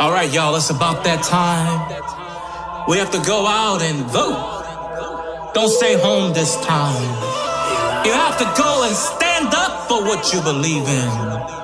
All right, y'all, it's about that time. We have to go out and vote. Don't stay home this time. You have to go and stand up for what you believe in.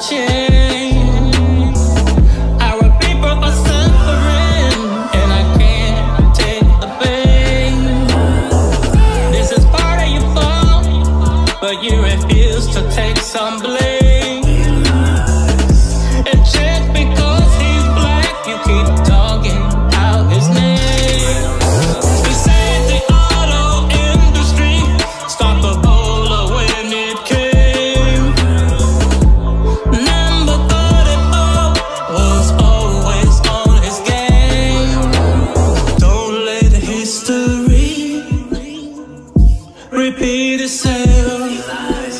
change. Our people are suffering, and I can't take the pain. This is part of your fault, but you refuse to take some blame. repeat itself. Realize.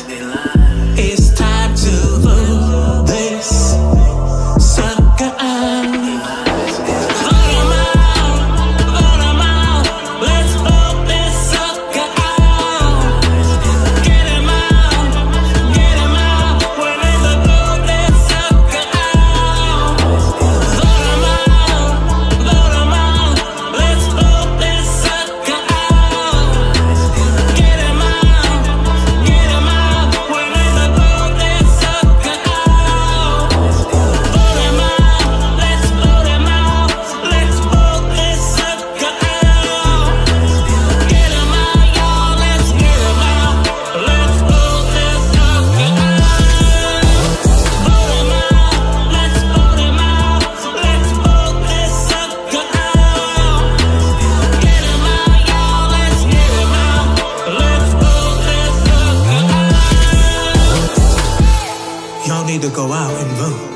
Out and vote.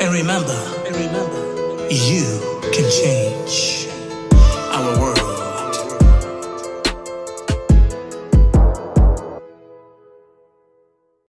And remember, and remember, you can change.